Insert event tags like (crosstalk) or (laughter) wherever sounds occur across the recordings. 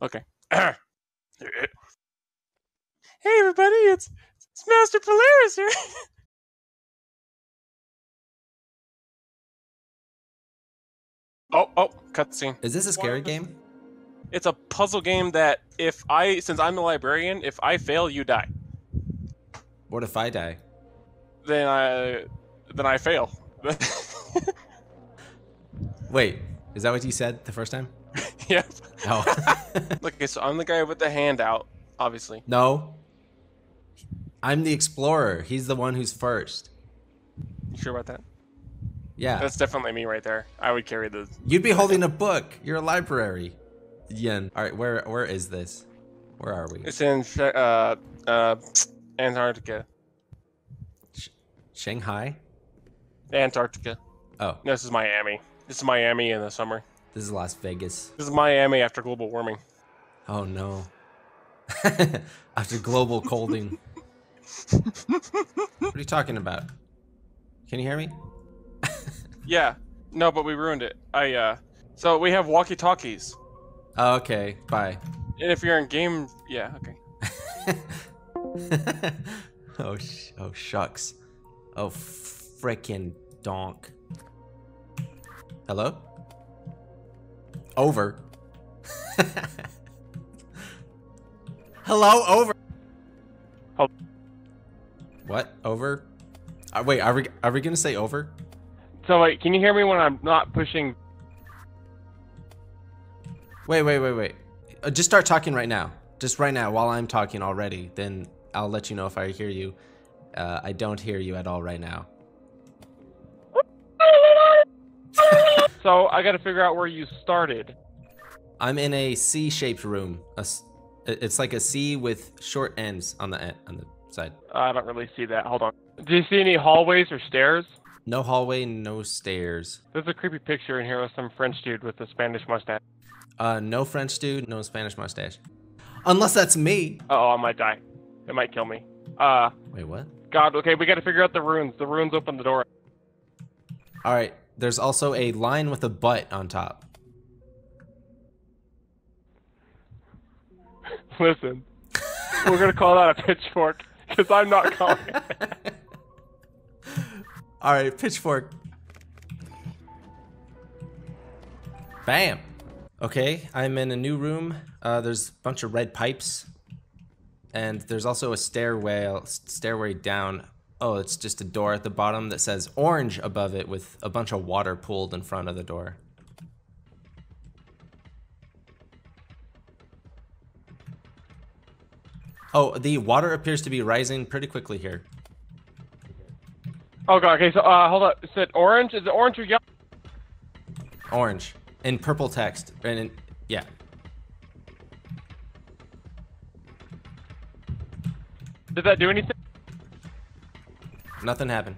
Okay. (clears throat) hey everybody, it's it's Master Polaris here. (laughs) oh, oh, cutscene. Is this a scary game? It's a puzzle game that if I since I'm the librarian, if I fail, you die. What if I die? Then I then I fail. (laughs) Wait, is that what you said the first time? (laughs) yep. Oh. (laughs) okay, so I'm the guy with the handout, obviously. no. I'm the explorer. He's the one who's first. You sure about that? Yeah. That's definitely me right there. I would carry the. You'd be holding a book. You're a library. Yen. All right, where where is this? Where are we? It's in uh uh Antarctica. Shanghai? Antarctica. Oh, No, this is Miami. This is Miami in the summer. This is Las Vegas. This is Miami after global warming. Oh no. (laughs) After global colding. (laughs) what are you talking about? Can you hear me? (laughs) Yeah. No, but we ruined it. I uh. So we have walkie-talkies, Oh, okay. Bye. and if you're in game, yeah, okay. oh, sh- oh shucks. Oh frickin' donk. Hello? Over. Hello, over. Hel- What? Over? Uh, wait, are we are we gonna say over? So wait, can you hear me when I'm not pushing? Wait, wait, wait, wait. Uh, just start talking right now. Just right now, while I'm talking already. Then I'll let you know if I hear you. Uh, I don't hear you at all right now. So I got to figure out where you started. I'm in a C-shaped room. A it's like a C with short ends on the on the side. I don't really see that. Hold on. Do you see any hallways or stairs? No hallway, no stairs. There's a creepy picture in here of some French dude with a Spanish mustache. Uh, no French dude, no Spanish mustache. Unless that's me. Oh, I might die. It might kill me. Uh, Wait, what? God. Okay, we got to figure out the runes. The runes open the door. All right. There's also a line with a butt on top. Listen, we're gonna call that a pitchfork because I'm not calling it. (laughs) All right, pitchfork. Bam. Okay, I'm in a new room. Uh, there's a bunch of red pipes, and there's also a stairway stairway down. Oh, it's just a door at the bottom that says orange above it with a bunch of water pooled in front of the door. Oh, the water appears to be rising pretty quickly here. Oh God. Okay, so uh, hold up. Is it orange? Is it orange or yellow? Orange in purple text, and in, yeah. Did that do anything? Nothing happened.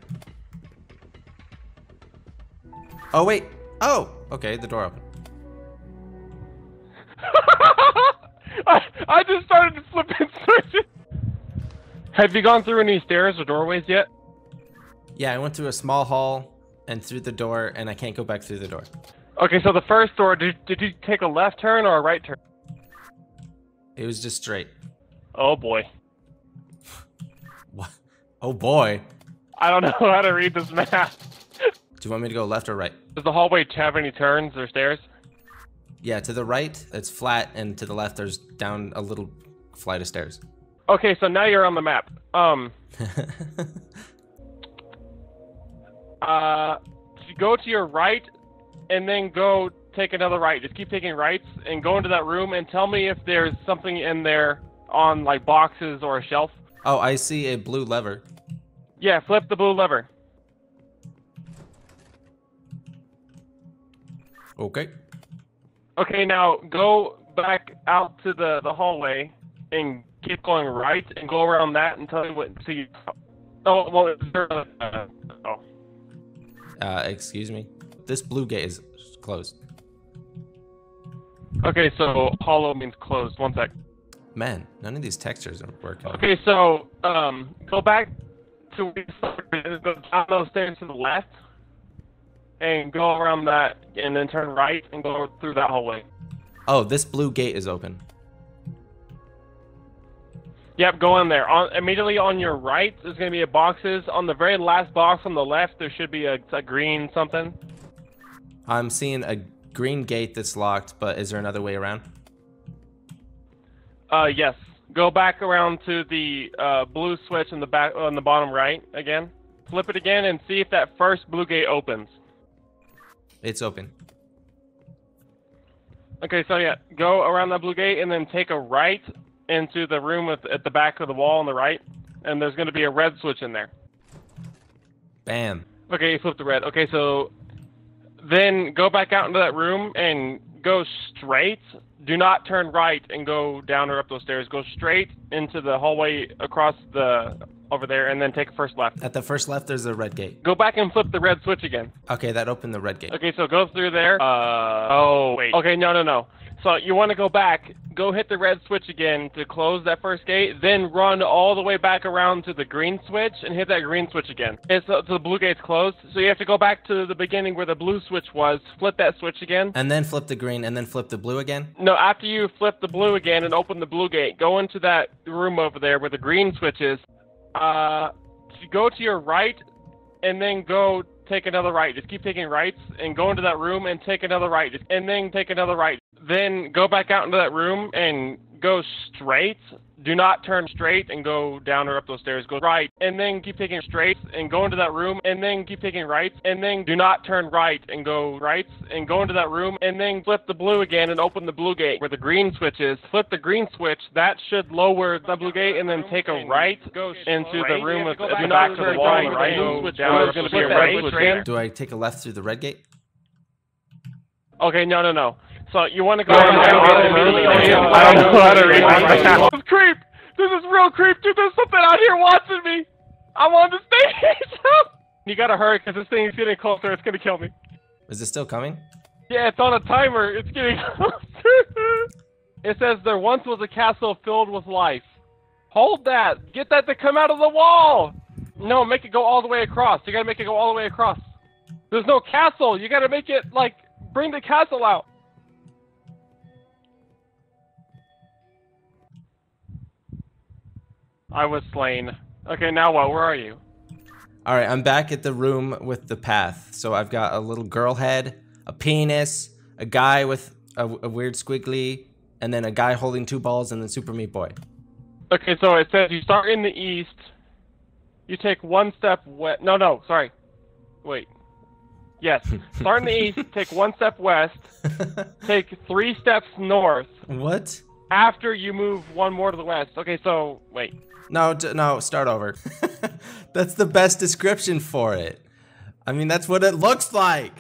Oh wait. Oh, okay. The door opened. (laughs) I, I just started flipping switches. Have you gone through any stairs or doorways yet? Yeah, I went through a small hall and through the door, and I can't go back through the door. Okay, so the first door, did, did you take a left turn or a right turn? It was just straight. Oh boy. (laughs) What? Oh boy. I don't know (laughs) how to read this map. Do you want me to go left or right? Does the hallway have any turns or stairs? Yeah, to the right it's flat, and to the left there's down a little flight of stairs. Okay, so now you're on the map. Um, (laughs) uh, go to your right, and then go take another right. Just keep taking rights and go into that room and tell me if there's something in there on like boxes or a shelf. oh, I see a blue lever. Yeah, flip the blue lever. Okay. Okay, now go back out to the, the hallway and keep going right and go around that and tell me what see. Oh well, is there a, uh, oh. Uh, excuse me. This blue gate is closed. Okay, so hollow means closed. One sec. Man, none of these textures are working. Okay, so um, go back to where you started, go down those stairs to the left, and go around that, and then turn right and go through that hallway. Oh, this blue gate is open. Yep, go in there. On immediately on your right, there's gonna be a boxes. On the very last box on the left, there should be a, a green something. I'm seeing a green gate that's locked, but is there another way around? Uh, yes. Go back around to the uh, blue switch in the back on the bottom right again. Flip it again and see if that first blue gate opens. It's open. Okay, so yeah, go around that blue gate and then take a right into the room with, at the back of the wall on the right, and there's going to be a red switch in there. Bam. Okay, you flipped the red. Okay, so then go back out into that room and go straight. Do not turn right and go down or up those stairs. Go straight into the hallway across the over there, and then take a first left. At the first left, there's a red gate. Go back and flip the red switch again. Okay, that opened the red gate. Okay, so go through there. Uh, oh, wait. Okay, no, no, no. So you want to go back, go hit the red switch again to close that first gate, then run all the way back around to the green switch and hit that green switch again. It's so, so the blue gate's closed, so you have to go back to the beginning where the blue switch was, flip that switch again. And then flip the green, and then flip the blue again? No, after you flip the blue again and open the blue gate, go into that room over there where the green switch is. Uh, go to your right, and then go take another right. Just keep taking rights and go into that room and take another right. And then take another right. Then go back out into that room and go straight. Do not turn straight and go down or up those stairs. Go right and then keep taking straight and go into that room and then keep taking rights and then do not turn right and go right and go into that room and then flip the blue again and open the blue gate where the green switch is. Flip the green switch. That should lower the blue gate and then take a right go into the room with do not turn right. Right. Go down. There's going to be a red. Do I take a left through the red gate? Okay, no, no, no. So you want to go? I don't know how to read my This is creep. This is real creep, dude. There's something out here watching me. I'm on the stage. (laughs) you gotta hurry because this thing is getting closer. It's gonna kill me. Is it still coming? Yeah, it's on a timer. It's getting (laughs) closer. it says there once was a castle filled with life. Hold that. Get that to come out of the wall. No, make it go all the way across. You gotta make it go all the way across. There's no castle. You gotta make it like bring the castle out. I was slain. Okay, now what? Where are you? All right, I'm back at the room with the path. So I've got a little girl head, a penis, a guy with a, a weird squiggly, and then a guy holding two balls, and then Super Meat Boy. Okay, so it says you start in the east. You take one step west. No, no, sorry. Wait. Yes. (laughs) Start in the east, take one step west, (laughs) take three steps north. What? After you move one more to the west. Okay, so wait. No, no, start over. (laughs) that's the best description for it. I mean, that's what it looks like.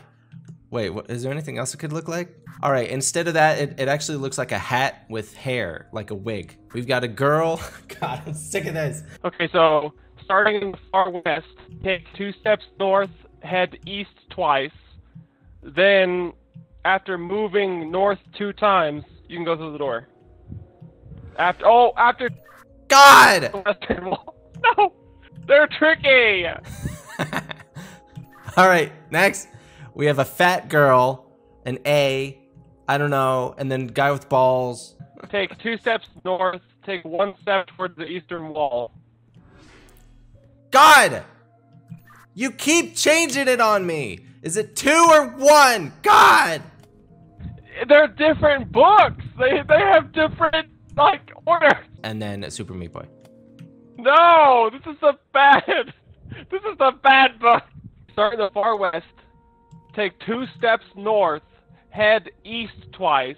Wait, what, is there anything else it could look like? All right, instead of that, it, it actually looks like a hat with hair, like a wig. We've got a girl. (laughs) God, I'm sick of this. Okay, so starting in the far west, take two steps north, head east twice. Then, after moving north two times, you can go through the door. After, oh, after God! (laughs) No! They're tricky! (laughs) Alright, next. We have a fat girl, an A, I don't know, and then guy with balls. Take two steps north, take one step towards the eastern wall. God! You keep changing it on me! Is it two or one? God! They're different books! They, they have different, like, order! and then Super Meat Boy. No, this is the bad. (laughs) This is the bad book. Start in the far west. Take two steps north. Head east twice.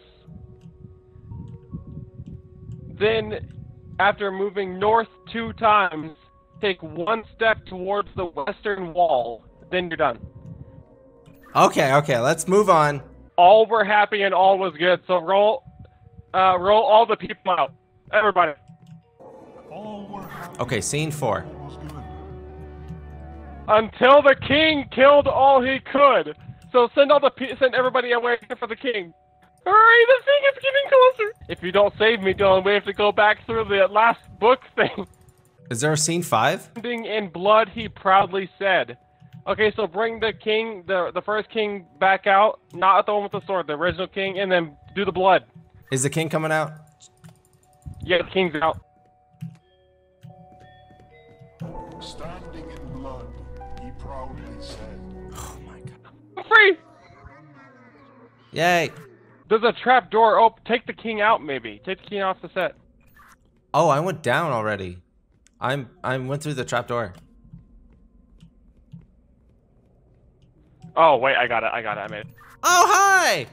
Then, after moving north two times, take one step towards the western wall. Then you're done. Okay, okay, let's move on. All were happy and all was good. So roll, uh, roll all the people out. Everybody. Okay, scene four. Until the king killed all he could. So send all the send everybody away for the king. Hurry, the thing is getting closer. If you don't save me, Dillon, we have to go back through the last book (laughs) thing. Is there a scene five? Ending In blood, he proudly said. Okay, so bring the king, the the first king, back out. Not the one with the sword, the original king, and then do the blood. Is the king coming out? Yeah, the king's out. Standing in blood, he proudly said. Oh my god. I'm free. Yay. There's a trap door. Oh, take the king out. Maybe take the king off the set. Oh, I went down already. I'm I went through the trap door. Oh wait, I got it. I got it. I made it. Oh hi!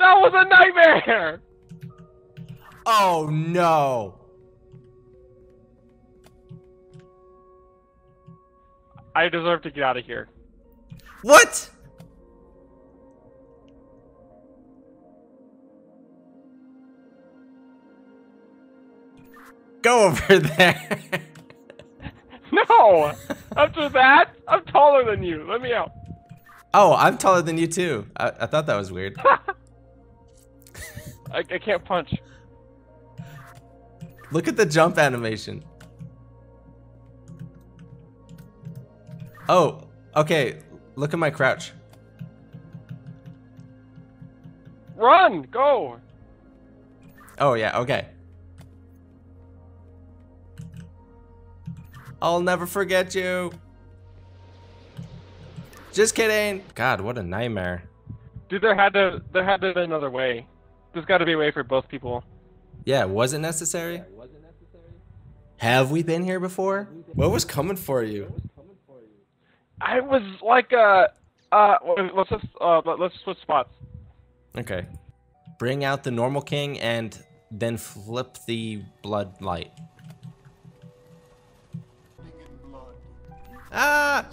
That was a nightmare. Oh no. I deserve to get out of here. What? Go over there. (laughs) No. After that, I'm taller than you. Let me out. oh, I'm taller than you too. I, I thought that was weird. (laughs) I, I can't punch. Look at the jump animation. Oh, okay. Look at my crouch. Run. Go. Oh yeah, okay. I'll never forget you. Just kidding. God, what a nightmare. Dude, there had to there had to be another way. There's got to be a way for both people. Yeah, was it wasn't necessary? Have we been here before? What was coming for you? I was like uh uh let's just uh let- let's switch spots. Okay. Bring out the normal king and then flip the blood light. Standing in blood, Ah!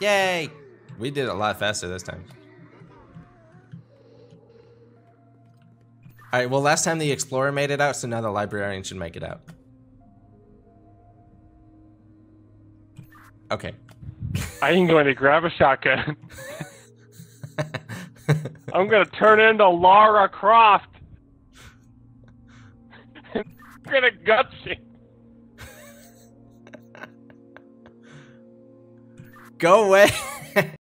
Yay! We did it a lot faster this time. Alright, well last time the explorer made it out, so now the librarian should make it out. Okay. I'm going to grab a shotgun. (laughs) I'm gonna turn into Lara Croft. I'm gonna gut you. Go away! (laughs)